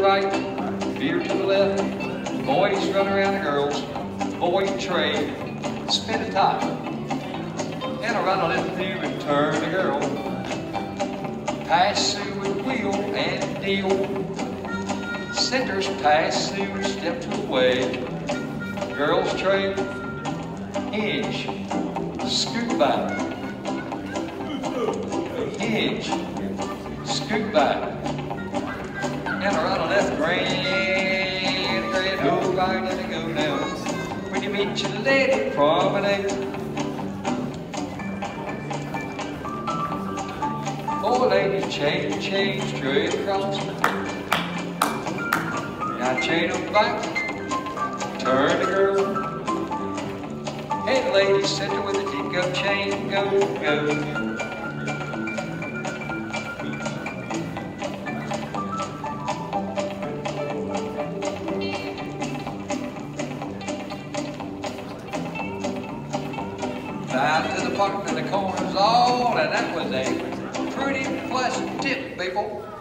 the right, veer to the left. Boys run around the girls, boys trade, spin a top, and right a left through and turn the girl. Pass through with wheel and deal. Centers pass through, step to a wave. Girls trade, hinge, scoot back, hinge, scoot back, and a right a left grand, grand, oh, right, let it go now. When you meet your lady, promenade. Four ladies chain, chain, straight across. Now chain them back, turn the girl. Hey ladies, center with a deep go chain, go, go. To the the corners all, and that was a pretty pleasant tip, people.